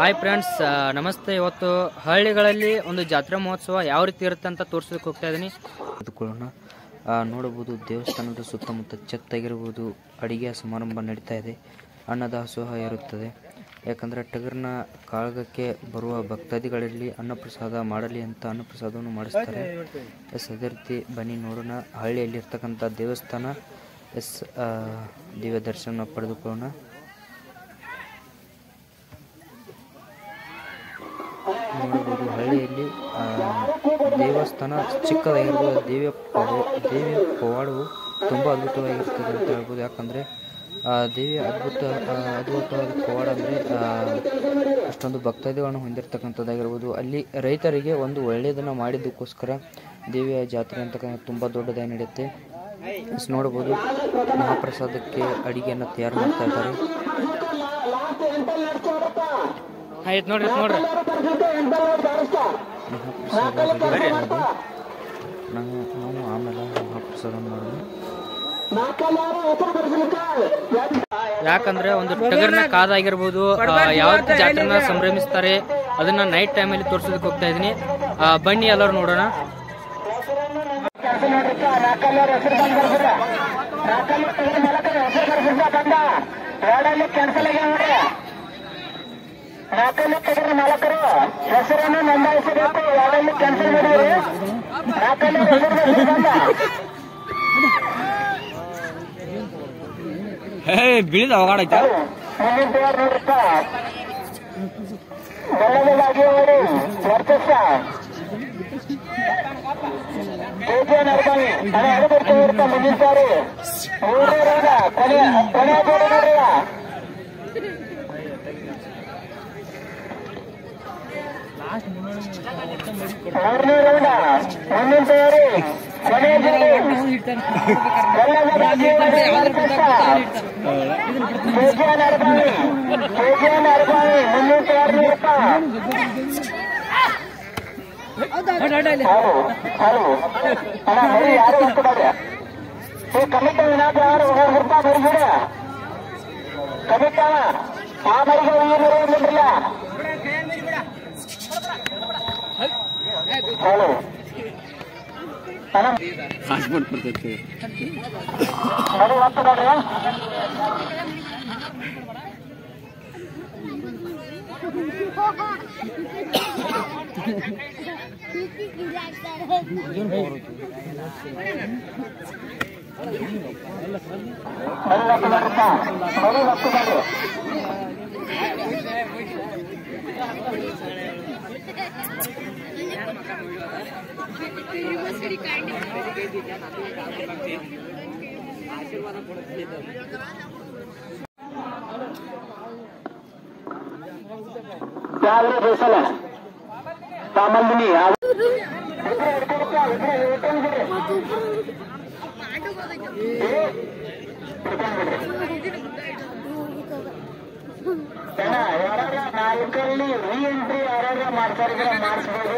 Hi friends ನಮಸ್ತೆ. ಇವತ್ತು ಹಳ್ಳಿಗಳಲ್ಲಿ ಒಂದು ಜಾತ್ರಾ ಮಹೋತ್ಸವ ಯಾವ ರೀತಿ ಇರುತ್ತೆ ಅಂತ ತೋರಿಸೋದಕ್ಕೆ ಹೋಗ್ತಾ ಇದ್ದೀನಿ ನೋಡಬಹುದು ದೇವಸ್ಥಾನದ ಸುತ್ತಮುತ್ತ ಚೆತ್ತಾಗಿರ್ಬೋದು ಅಡಿಗೆ ಸಮಾರಂಭ ನಡೀತಾ ಇದೆ. ಅನ್ನದಾಸೋಹ ಇರುತ್ತದೆ. ಯಾಕಂದರೆ ಟಗರ್ನ ಕಾಳಗಕ್ಕೆ ಬರುವ ಭಕ್ತಾದಿಗಳಲ್ಲಿ ಅನ್ನಪ್ರಸಾದ ಮಾಡಲಿ ಅಂತ ಅನ್ನಪ್ರಸಾದವನ್ನು ಮಾಡಿಸ್ತಾರೆ. ಎಸ್, ಅದೇ ರೀತಿ ಬನ್ನಿ ನೋಡೋಣ. ಹಳ್ಳಿಯಲ್ಲಿ ಇರ್ತಕ್ಕಂಥ ದೇವಸ್ಥಾನ, ಎಸ್ ದಿವ್ಯ ದರ್ಶನ ಪಡೆದುಕೊಳ್ಳೋಣ. ದೇವಸ್ಥಾನ ಚಿಕ್ಕದಾಗಿರ್ಬೋದು ದೇವಿಯ ದೇವಿಯ ಪವಾಡವು ತುಂಬ ಅದ್ಭುತವಾಗಿರ್ತದೆ ಅಂತ ಹೇಳ್ಬೋದು. ಯಾಕಂದರೆ ದೇವಿಯ ಅದ್ಭುತ ಆ, ಅದ್ಭುತವಾದ ಪವಾಡ ಅಂದರೆ ಅಷ್ಟೊಂದು ಭಕ್ತಾದಿಗಳನ್ನು ಹೊಂದಿರತಕ್ಕಂಥದ್ದಾಗಿರ್ಬೋದು. ಅಲ್ಲಿ ರೈತರಿಗೆ ಒಂದು ಒಳ್ಳೆಯದನ್ನು ಮಾಡಿದ್ದಕ್ಕೋಸ್ಕರ ದೇವಿಯ ಜಾತ್ರೆ ಅಂತಕ್ಕಂಥ ತುಂಬ ದೊಡ್ಡದಾಗಿ ನಡೆಯುತ್ತೆ. ನೋಡಬಹುದು ಮಹಾಪ್ರಸಾದಕ್ಕೆ ಅಡಿಗೆಯನ್ನು ತಯಾರು ಮಾಡ್ತಾ ಇದ್ದಾರೆ. ಆಯ್ತು ನೋಡ್ರಿ ನೋಡ್ರಿ. ನಾವು ಆಮೇಲೆ ಯಾಕಂದ್ರೆ ಒಂದು ಟಗರ್ನ ಕಾದಾಗಿರ್ಬೋದು ಯಾವ ರೀತಿ ಜಾತ್ರೆನ ಸಂಭ್ರಮಿಸ್ತಾರೆ ಅದನ್ನ ನೈಟ್ ಟೈಮಲ್ಲಿ ತೋರ್ಸೋದಕ್ಕೆ ಹೋಗ್ತಾ ಇದೀನಿ ಬನ್ನಿ ಎಲ್ಲರೂ ನೋಡೋಣ ನಾಲ್ಕಲ್ಲಿ ತೆಗೆದ ಮಾಲಕರು ಹೆಸರನ್ನು ನೋಂದಾಯಿಸಬೇಕು. ಯಾವಲ್ಲಿ ಕ್ಯಾನ್ಸಲ್ ಮಾಡಿರಿ ನಾಲ್ಕಲ್ಲಿ ಬಂದ ಬೀಳಿದ ಮುಂದಿನ ತಯಾರು ನೋಡ್ರಪ್ಪ. ಬೆಲ್ಲದಲ್ಲಿ ನೋಡಿ ವರ್ಚಸ್ಸ. ಪೂಜೆ ನಡ್ಕೊಂಡು ಅದೇ ಅದು ಬರ್ತಾ ಇರ್ತಾ ಮುಂದಿನ ಸಾರಿ. ಮೂರನೇ ಕೊನೆ ನೋಡ್ರಿ ಮರಿ ಯಾರು ಇರ್ತದಾರೆ ಈ ಕಮಿಟ ವಿನಾಥ ಯಾರು ಹೊರತಾ ಮರಿಗಿಡ हेलो आज बोर्ड पर देते हेलो आप तो बैठे हेलो आप तो बैठे ಹೋಗ್ತದಾರೆ ಯಾವ್ದು ಬೇಸಲ್ಲ ಸಾಮಾನ್ಯನಿ ಯಾರಾರ ನಾಲ್ಕರಲ್ಲಿ ರೀ ಎಂಟ್ರಿ ಯಾರಾರ ಮಾಡ್ತಾರೆ ಮಾಡಿಸ್ಬೋದು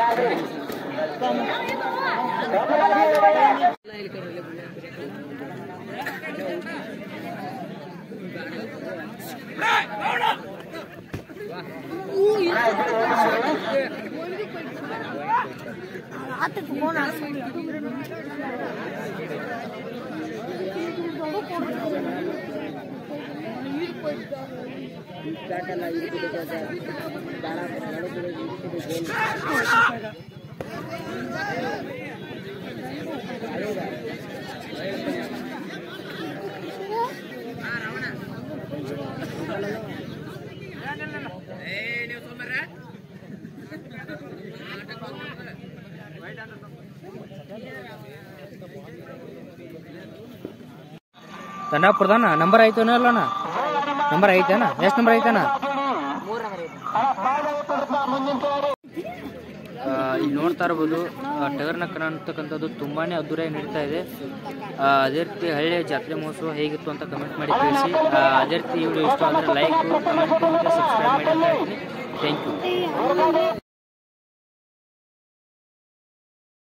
चप्पल ஆத்துக்கு போனா இருக்குது ದಂಡಾಪುರದಣ್ಣ ನಂಬರ್ ಐತೇನೋ ಅಲ್ಲಣ್ಣ? ನಂಬರ್ ಐತೇನ? ಎಷ್ಟು ನಂಬರ್ ಐತೇನಾ? ಇಲ್ಲಿ ನೋಡ್ತಾ ಇರ್ಬೋದು ಆ, ಟಗರ್ ನಕ್ಕನ ಅಂತಕ್ಕಂಥದ್ದು ತುಂಬಾ ಅದ್ದೂರಿಯಾಗಿ ನಡೀತಾ ಇದೆ. ಅದೇ ರೀತಿ ಹಳ್ಳಿಯ ಜಾತ್ರೆ ಮಹೋತ್ಸವ ಹೇಗಿತ್ತು ಅಂತ ಕಮೆಂಟ್ ಮಾಡಿ ತಿಳಿಸಿ. ಅದೇ ರೀತಿ ವಿಡಿಯೋ ಇಷ್ಟ ಆದರೆ ಲೈಕ್ ಕಮೆಂಟ್ ಸಬ್ಸ್ಕ್ರೈಬ್ ಮಾಡಿ ಅಂತ ಹೇಳ್ತೀನಿ. Thank you